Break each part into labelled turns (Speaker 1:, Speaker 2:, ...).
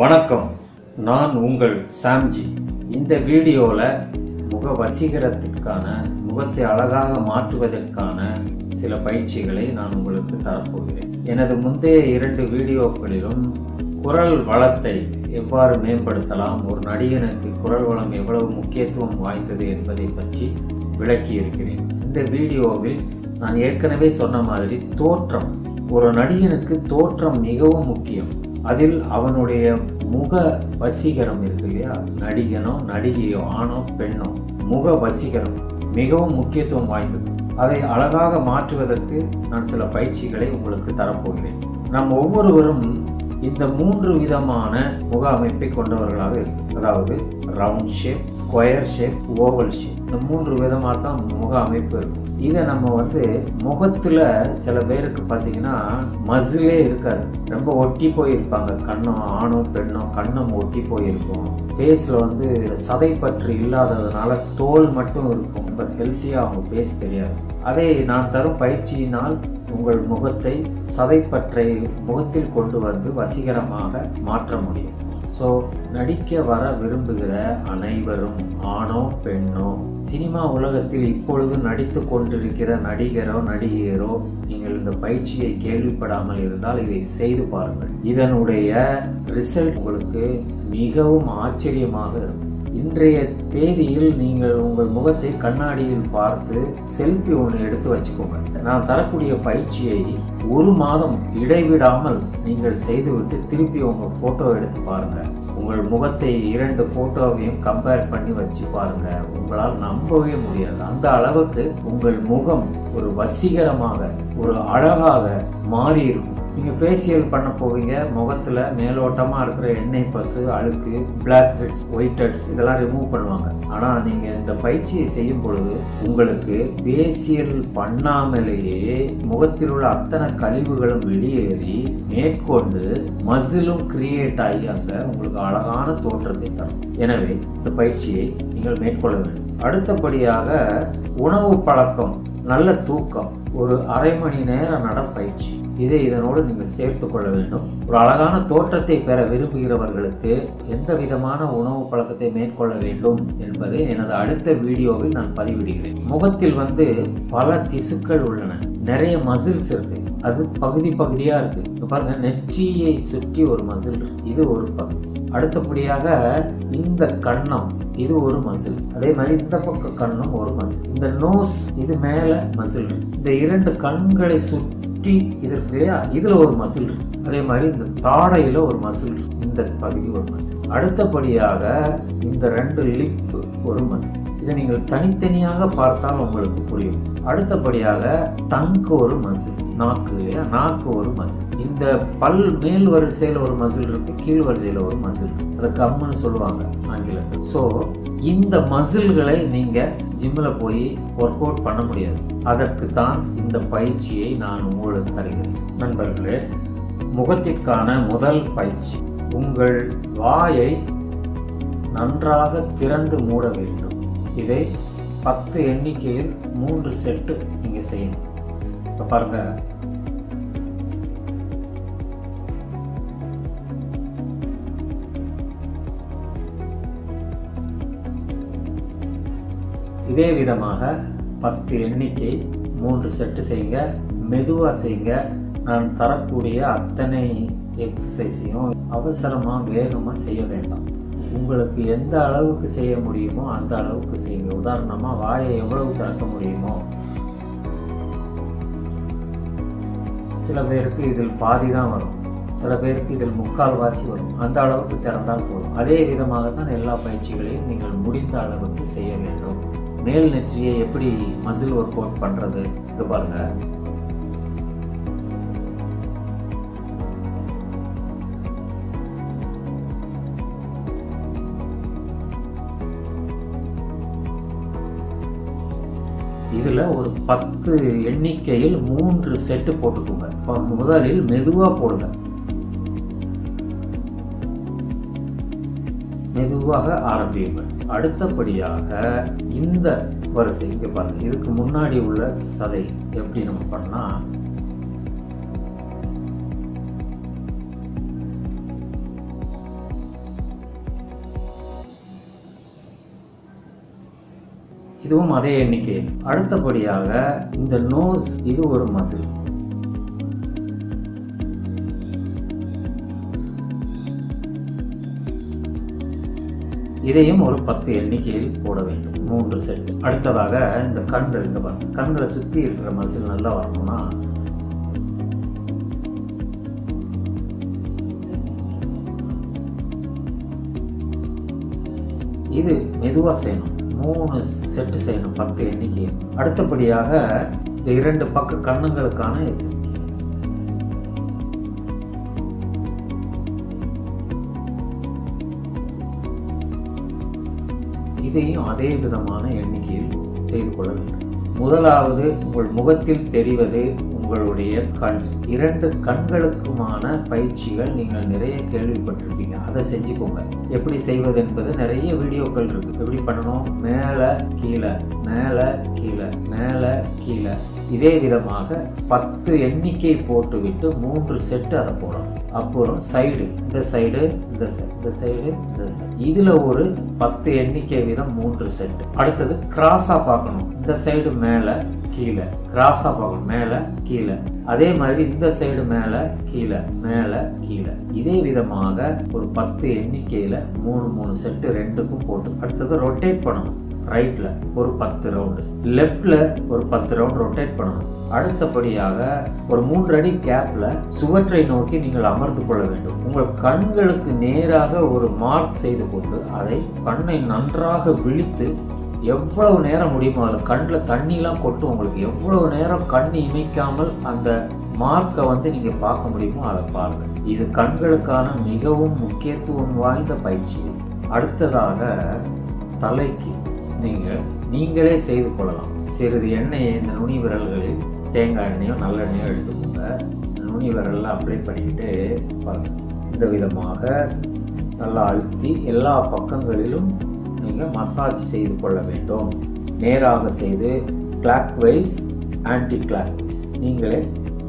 Speaker 1: வணக்கம். நான் உங்கள் சாம்ஜி. இந்த வீடியோவில் முக வசீகரத்திற்கான முகத்தை அழகாக மாற்றுவதற்கான சில பயிற்சிகளை நான் உங்களுக்கு தரப்போகிறேன். எனது முந்தைய இரண்டு வீடியோக்களிலும் குரல் வளத்தை எவ்வாறு மேம்படுத்தலாம் ஒரு நடிகனுக்கு குரல் வளம் எவ்வளவு முக்கியத்துவம் வாய்ந்தது என்பதை பற்றி விளக்கி இருக்கிறேன். இந்த வீடியோவில் நான் ஏற்கனவே சொன்ன மாதிரி தோற்றம். ஒரு நடிகனுக்கு தோற்றம் மிகவும் முக்கியம். அதில் அவனுடைய முக வசீகரம் இருக்கு இல்லையா? நடிகனோ நடிகையோ ஆணோ பெண்ணோ முக வசீகரம் மிகவும் முக்கியத்துவம் வாய்ந்தது. அதை அழகாக மாற்றுவதற்கு நான் சில பயிற்சிகளை உங்களுக்கு தரப்போகிறேன். நம் ஒவ்வொருவரும் இந்த மூன்று விதமான முக அமைப்பை கொண்டவர்களாக இருக்கும் அதாவது round shape square shape oval shape இந்த மூன்று விதமாக தான் முக அமைப்பு இருக்கும். இதை நம்ம வந்து முகத்துல சில பேருக்கு பார்த்தீங்கன்னா மசிலே இருக்காது. ரொம்ப ஒட்டி போயிருப்பாங்க. கண்ணும் ஆணும் பெண்ணும் கண்ணும் ஒட்டி போயிருக்கும். ஃபேஸில் வந்து சதைப்பற்று இல்லாததுனால தோல் மட்டும் இருக்கும். ரொம்ப ஹெல்த்தியாக அவங்க ஃபேஸ் தெரியாது. அதே நான் தரும் பயிற்சியினால் உங்கள் முகத்தை சதைப்பற்றை முகத்தில் கொண்டு வந்து வசீகரமாக மாற்ற முடியும். ஸோ நடிக்க வர விரும்புகிற அனைவரும் ஆணோ பெண்ணோ சினிமா உலகத்தில் இப்பொழுது நடித்து கொண்டிருக்கிற நடிகரோ நடிகையரோ நீங்கள் இந்த பயிற்சியை கேள்விப்படாமல் இருந்தால் இதை செய்து பாருங்கள். இதனுடைய ரிசல்ட் உங்களுக்கு மிகவும் ஆச்சரியமாக இருக்கும். இன்றைய தேதியில் நீங்கள் உங்கள் முகத்தை கண்ணாடியில் பார்த்து செல்ஃபி ஒன்று எடுத்து வச்சுக்கோங்க. நான் தரக்கூடிய பயிற்சியை ஒரு மாதம் இடைவிடாமல் நீங்கள் செய்துவிட்டு திருப்பி உங்கள் ஃபோட்டோ எடுத்து பாருங்க. உங்கள் முகத்தை இரண்டு ஃபோட்டோவையும் கம்பேர் பண்ணி வச்சு பாருங்க. உங்களால் நம்பவே முடியாது. அந்த அளவுக்கு உங்கள் முகம் ஒரு வசீகரமாக ஒரு அழகாக மாறி இருக்கும். நீங்கள் ஃபேஷியல் பண்ண போவீங்க முகத்தில் மேலோட்டமாக இருக்கிற எண்ணெய் பசு அழுக்கு பிளாக் ஹெட்ஸ் ஒயிட் ஹெட்ஸ் இதெல்லாம் ரிமூவ் பண்ணுவாங்க. ஆனால் நீங்கள் இந்த பயிற்சியை செய்யும் பொழுது உங்களுக்கு ஃபேஷியல் பண்ணாமலேயே முகத்தில் உள்ள அத்தனை கழிவுகளும் வெளியேறி மேற்கொண்டு மசிலும் கிரியேட் ஆகி அங்கே உங்களுக்கு அழகான தோற்றத்தை தரும். எனவே இந்த பயிற்சியை நீங்கள் மேற்கொள்ள வேண்டும். அடுத்தபடியாக உணவு பழக்கம். நல்ல தூக்கம் ஒரு அரை மணி நேர நடப்பயிற்சி. இதை இதனோடு நீங்கள் சேர்த்து கொள்ள வேண்டும். ஒரு அழகான தோற்றத்தை பெற விரும்புகிறவர்களுக்கு எந்த விதமான உணவு பழக்கத்தை மேற்கொள்ள வேண்டும் என்பதை எனது அடுத்த வீடியோவில் நான் பதிவிடுகிறேன். முகத்தில் வந்து பல திசுக்கள் உள்ளன. நிறைய மசில்ஸ் இருக்கு. அது பகுதி பகுதியா இருக்கு. பாருங்க நெற்றியை சுற்றி ஒரு மசில் இது ஒரு பகுதி. அடுத்தபடியாக இந்த கண்ணம் இது ஒரு மசில் அதே மாதிரி இந்த பக்க கண்ணும் ஒரு மசில் இந்த நோஸ் இது மேல மசில் இந்த இரண்டு கண்களை சுற்றி இது இருக்கு இல்லையா? இதுல ஒரு மசில் அதே மாதிரி இந்த தாடையில ஒரு மசில் இந்த பகுதி ஒரு மசில் அடுத்தபடியாக இந்த ரெண்டு லிப் ஒரு மசில் இதை நீங்கள் தனித்தனியாக பார்த்தால் உங்களுக்கு புரியும். அடுத்தபடியாக டங்கு ஒரு மசில் நாக்கு இல்லையா? நாக்கு ஒரு மசில் இந்த பல் மேல் வரிசையில் ஒரு மசில் இருக்கு கீழ் வரிசையில் ஒரு மசில் அதை கம்முன்னு சொல்லுவாங்க. ஆங்கிலத்தில் ஸோ இந்த மசில்களை நீங்க ஜிம்மில் போய் ஒர்க் அவுட் பண்ண முடியாது. அதற்கு தான் இந்த பயிற்சியை நான் உங்களுக்கு தருகிறேன். நண்பர்களே முகத்திற்கான முதல் பயிற்சி உங்கள் வாயை நன்றாக திறந்து மூட வேண்டும். இதை பத்து எண்ணிக்கையில் மூன்று செட்டு நீங்க செய்யணும். இப்போ பாருங்கள் இதே விதமாக பத்து எண்ணிக்கை மூன்று செட்டு செய்யுங்க மெதுவாக செய்யுங்க நான் தரக்கூடிய அத்தனை எக்ஸசைஸையும் அவசரமாக வேகமாக செய்ய வேண்டாம். உங்களுக்கு எந்த அளவுக்கு செய்ய முடியுமோ அந்த அளவுக்கு செய்யுங்க. உதாரணமாக வாயை எவ்வளவு திறக்க முடியுமோ. சில பேருக்கு இதில் பாதி தான் வரும். சில பேருக்கு இதில் முக்கால் வாசி வரும். அந்த அளவுக்கு திறந்தால் போதும். அதே விதமாக தான் எல்லா பயிற்சிகளையும் நீங்கள் முடிந்த அளவுக்கு செய்ய வேண்டும். மேல் நெற்றியை எப்படி மசில் ஒர்க் அவுட் பண்ணுறது இது பாருங்க. இதுல ஒரு பத்து எண்ணிக்கையில் மூன்று செட்டு போட்டுக்கோங்க. முதலில் மெதுவா போடுங்க. உருவாக ஆரம்பியுங்கள். அடுத்தபடியாக இந்த வரிசை இங்கே பாருங்கள் இதுக்கு முன்னாடி உள்ள சதை எப்படி நம்ம பண்ணால் இதுவும் அதே எண்ணிக்கை. அடுத்தபடியாக இந்த நோஸ் இது ஒரு மசில் இதையும் ஒரு பத்து எண்ணிக்கையில் போட வேண்டும். மூன்று செட் அடுத்ததாக இந்த கண்கள் இந்த பாருங்க. கண்களை சுற்றி இருக்கிற மசில் நல்லா வரணும்னா இது மெதுவாக செய்யணும். மூணு செட்டு செய்யணும் பத்து எண்ணிக்கை அடுத்தபடியாக இந்த இரண்டு பக்க கண்ணுங்களுக்கான இதையும் அதே விதமான எண்ணிக்கையில் செய்து கொள்ள வேண்டும். முதலாவது உங்கள் முகத்தில் தெரிவது உங்களுடைய கண். இரண்டு கண்களுக்குமான பயிற்சிகள் நீங்கள் நிறைய கேள்விப்பட்டிருப்பீங்க. அதை செஞ்சுக்கோங்க. எப்படி செய்வது என்பது நிறைய வீடியோக்கள் இருக்கு. எப்படி பண்ணணும்? மேலே கீழே மேலே கீழே மேலே கீழே. இதே விதமாக பத்து எண்ணிக்கை போட்டுவிட்டு மூன்று செட்டு அதை போடணும். அப்புறம் சைடு இந்த சைடு இந்த இந்த சைடு இதுல ஒரு பத்து எண்ணிக்கை வீதம் மூன்று செட்டு அடுத்தது கிராஸா பார்க்கணும். இந்த சைடு மேல கீழே. கிராஸா பார்க்கணும். மேல கீழே. அதே மாதிரி இந்த சைடு மேல கீழே. மேல கீழே. இதே விதமாக ஒரு பத்து எண்ணிக்கையில மூணு மூணு செட்டு ரெண்டுக்கும் போட்டு அடுத்தது ரொட்டேட் பண்ணணும். ரைட்ல ஒரு பத்து ரவுண்டு லெஃப்ட்ல ஒரு பத்து ரவுண்ட் ரொட்டேட் பண்ணணும். அடுத்தபடியாக ஒரு மூன்று அடி கேப்ல சுவற்றை நோக்கி நீங்கள் அமர்ந்து கொள்ள வேண்டும். உங்கள் கண்களுக்கு நேராக ஒரு மார்க் செய்து கொண்டு அதை கண்ணை நன்றாக விழித்து எவ்வளவு நேரம் முடியுமோ அதில் கண்ணில் தண்ணிலாம் கொட்டும் உங்களுக்கு எவ்வளவு நேரம் கண் இமைக்காமல் அந்த மார்க்கை வந்து நீங்க பார்க்க முடியுமோ அதை பாருங்க. இது கண்களுக்கான மிகவும் முக்கியத்துவம் வாய்ந்த பயிற்சி. அடுத்ததாக தலைக்கு நீங்கள் நீங்களே செய்து கொள்ளலாம். சிறிது எண்ணெயை இந்த நுனி விரல்களில் தேங்காய் எண்ணெயோ நல்லெண்ணெயோ எடுத்துக்கோங்க. நுனி விரலில் அப்ளை பண்ணிக்கிட்டு பாருங்கள் இந்த விதமாக நல்லா அழுத்தி எல்லா பக்கங்களிலும் நீங்கள் மசாஜ் செய்து கொள்ள வேண்டும். நேராக செய்து clockwise anticlockwise நீங்களே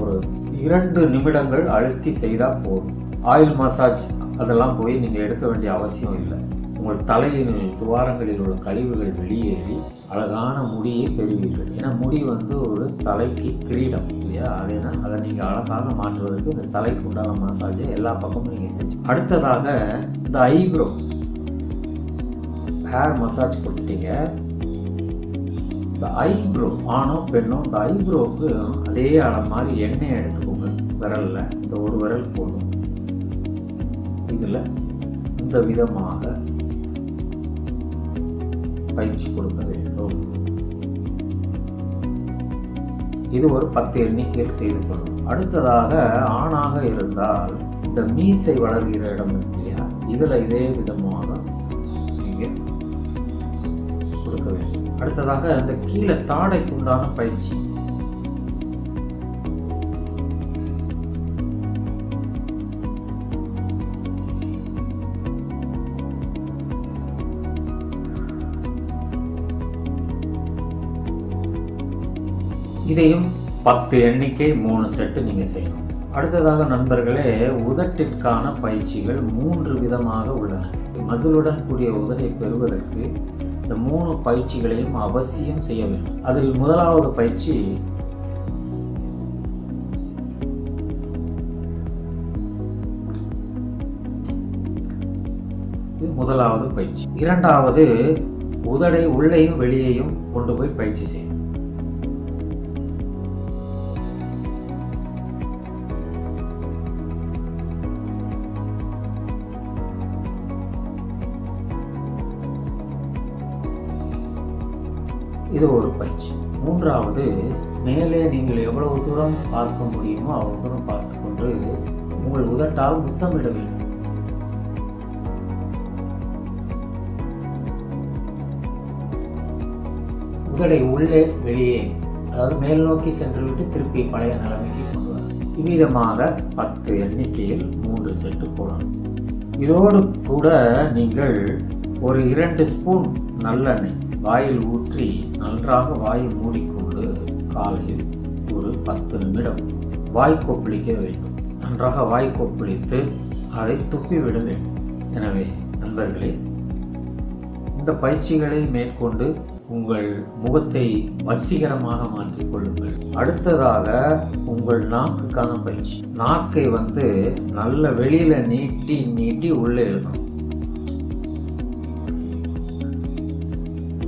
Speaker 1: ஒரு இரண்டு நிமிடங்கள் அழுத்தி செய்தால் போதும். ஆயில் மசாஜ் அதெல்லாம் போய் நீங்கள் எடுக்க வேண்டிய அவசியம் இல்லை. உங்கள் தலையில் துவாரங்களில் உள்ள கழிவுகள் வெளியேறி அழகான முடியை பெறுவீர்கள். ஏன்னா முடி வந்து ஒரு தலைக்கு கிரீடம் இல்லையா? அதேனா அதை நீங்கள் அழகாக மாற்றுவதற்கு இந்த தலைக்கு உண்டான மசாஜை எல்லா பக்கமும் நீங்கள் செஞ்சு அடுத்ததாக இந்த ஐப்ரோ ஹேர் மசாஜ் கொடுத்துட்டீங்க இந்த ஐப்ரோ ஆணோ பெண்ணோ இந்த ஐப்ரோவுக்கு அதே அள மாதிரி எண்ணெய் எடுத்துக்கோங்க விரலில். இந்த ஒரு விரல் போதும். இதில் இந்த விதமாக பயிற்சி கொடுக்க வேண்டும். இது ஒரு பத்து எண்ணிக்கையில் செய்து கொள்ளும். அடுத்ததாக ஆணாக இருந்தால் இந்த மீசை வளர்கிற இடம் இல்லையா? இதில் இதே விதமாக நீங்கள் கொடுக்க வேண்டும். அடுத்ததாக அந்த கீழே தாடைக்கு உண்டான பயிற்சி. இதையும் பத்து எண்ணிக்கை மூணு செட்டு நீங்கள் செய்யணும். அடுத்ததாக நண்பர்களே உதட்டிற்கான பயிற்சிகள் மூன்று விதமாக உள்ளன. மசிலுடன் கூடிய உதட்டை பெறுவதற்கு இந்த மூணு பயிற்சிகளையும் அவசியம் செய்ய வேண்டும். அதில் முதலாவது பயிற்சி இது முதலாவது பயிற்சி. இரண்டாவது உதடை உள்ளேயும் வெளியேயும் கொண்டு போய் பயிற்சி செய்யும் இது ஒரு பயிற்சி. மூன்றாவது மேலே நீங்கள் எவ்வளவு தூரம் பார்க்க முடியுமோ அவ்வளவு தூரம் பார்த்து கொண்டு உங்கள் உதட்டால் முத்தமிட வேண்டும். உதடை உள்ளே வெளியே அதாவது மேல் நோக்கி சென்று விட்டு திருப்பி பழைய நிலைமைக்கு கொண்டு வர. இவ்விதமாக பத்து எண்ணிக்கையில் மூன்று செட்டு போடணும். இதோடு கூட நீங்கள் ஒரு இரண்டு ஸ்பூன் நல்லெண்ணெய் வாயில் ஊற்றி நன்றாக வாயை மூடிக்கொண்டு காலையில் ஒரு பத்து நிமிடம் வாய் கொப்பளிக்க வேண்டும். நன்றாக வாய் கொப்பளித்து அதை துப்பிவிட வேண்டும் எனவே நண்பர்களே இந்த பயிற்சிகளை மேற்கொண்டு உங்கள் முகத்தை வசீகரமாக மாற்றிக் கொள்ளுங்கள். அடுத்ததாக உங்கள் நாக்குக்கான பயிற்சி. நாக்கை வந்து நல்ல வெளியில நீட்டி நீட்டி உள்ளே இழுக்கணும்.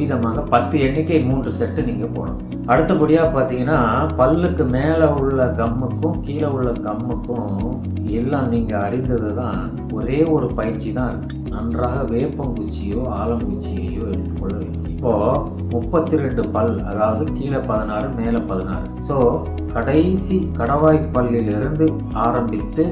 Speaker 1: வீதமாக பத்து எண்ணிக்கை மூன்று செட்டு நீங்கள் போடணும். அடுத்தபடியாக பார்த்தீங்கன்னா பல்லுக்கு மேலே உள்ள கம்முக்கும் கீழே உள்ள கம்முக்கும் எல்லாம் நீங்கள் அறிந்தது தான் ஒரே ஒரு பயிற்சி தான் இருக்கு நன்றாக வேப்பங்குச்சியோ ஆலங்குச்சியையோ எடுத்துக்கொள்ள வேண்டும். இப்போ முப்பத்தி ரெண்டு பல் அதாவது கீழே பதினாறு மேலே பதினாறு. ஸோ கடைசி கடவாய் பல்லிலிருந்து ஆரம்பித்து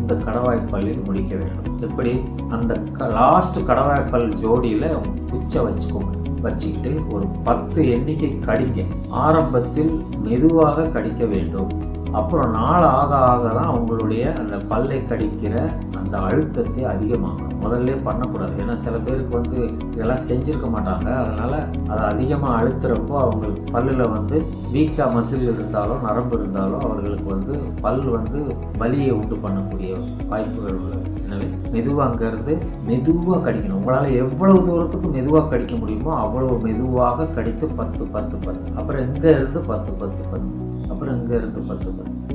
Speaker 1: இந்த கடவாய் பல்லில் முடிக்க வேண்டும். எப்படி? அந்த லாஸ்ட் கடவாய் பல் ஜோடியில் குச்சை வச்சுக்கோங்க. வச்சுக்கிட்டு ஒரு பத்து எண்ணிக்கை கடிங்க. ஆரம்பத்தில் மெதுவாக கடிக்க வேண்டும். அப்புறம் நாள் ஆக ஆக தான் உங்களுடைய அந்த பல்லை கடிக்கிற அந்த அழுத்தத்தை அதிகமாகும். முதல்ல பண்ணக்கூடாது. ஏன்னா சில பேருக்கு வந்து இதெல்லாம் செஞ்சிருக்க மாட்டாங்க. அதனால அதை அதிகமாக அழுத்துறப்போ அவங்களுக்கு பல்லில் வந்து வீக்கா மசில் இருந்தாலும் நரம்பு இருந்தாலும் அவர்களுக்கு வந்து பல் வந்து வலியை உண்டு பண்ணக்கூடிய வாய்ப்புகள் உள்ளது எனவே மெதுவாங்கிறது மெதுவாக கடிக்கணும். உங்களால் எவ்வளவு தூரத்துக்கு மெதுவாக கடிக்க முடியுமோ அவ்வளவு மெதுவாக கடித்து பத்து பத்து பத்து. அப்புறம் இங்கே இருந்து பத்து பத்து பத்து? அப்புறம் இங்கே இருந்து பத்து பத்து?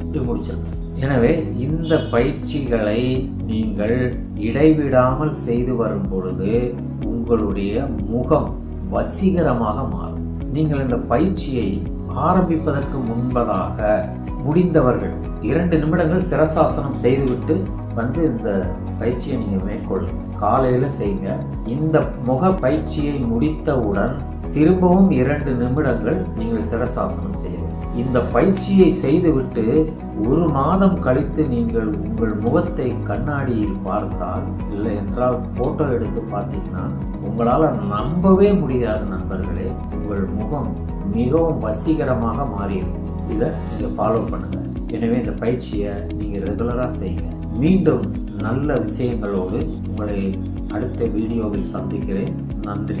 Speaker 1: இப்படி முடிச்சிருக்கோம் எனவே இந்த பயிற்சிகளை நீங்கள் இடைவிடாமல் செய்து வரும் பொழுது உங்களுடைய முகம் வசீகரமாக மாறும். நீங்கள் இந்த பயிற்சியை ஆரம்பிப்பதற்கு முன்பதாக முடிந்தவர்கள் இரண்டு நிமிடங்கள் சிரசாசனம் செய்துவிட்டு வந்து இந்த பயிற்சியை நீங்கள் மேற்கொள்ளும் காலையில செய்யுங்க இந்த முக பயிற்சியை முடித்தவுடன் திரும்பவும் இரண்டு நிமிடங்கள் நீங்கள் சிரசாசனம் செய்ய வேண்டும். இந்த பயிற்சியை செய்துவிட்டு ஒரு மாதம் கழித்து நீங்கள் உங்கள் முகத்தை கண்ணாடியில் பார்த்தால் இல்லை என்றால் போட்டோ எடுத்து பார்த்தீங்கன்னா உங்களால் நம்பவே முடியாது நண்பர்களே. உங்கள் முகம் மிகவும் வசீகரமாக மாறியிருக்கும் இதை நீங்கள் ஃபாலோ பண்ணுங்கள் எனவே இந்த பயிற்சியை நீங்கள் ரெகுலராக செய்யுங்க. மீண்டும் நல்ல விஷயங்களோடு உங்களை அடுத்த வீடியோவில் சந்திக்கிறேன். நன்றி.